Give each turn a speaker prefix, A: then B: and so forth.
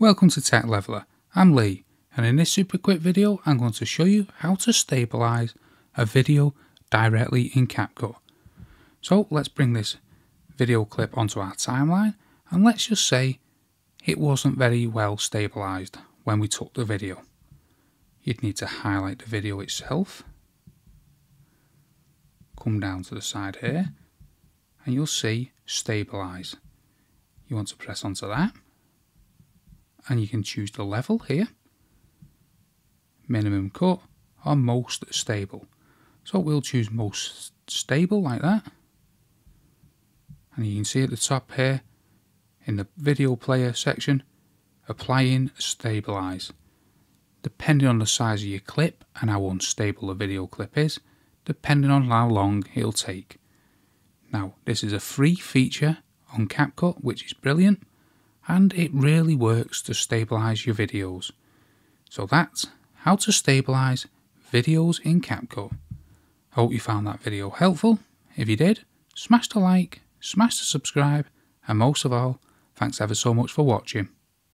A: Welcome to Tech Leveller, I'm Lee and in this super quick video I'm going to show you how to stabilize a video directly in CapCut. So let's bring this video clip onto our timeline and let's just say it wasn't very well stabilized when we took the video. You'd need to highlight the video itself, come down to the side here and you'll see stabilize. You want to press onto that and you can choose the level here. Minimum cut or most stable. So we'll choose most stable like that. And you can see at the top here in the video player section applying stabilize. Depending on the size of your clip and how unstable the video clip is depending on how long it'll take. Now this is a free feature on CapCut which is brilliant and it really works to stabilize your videos. So that's how to stabilize videos in CapCut. Hope you found that video helpful. If you did, smash the like, smash the subscribe, and most of all, thanks ever so much for watching.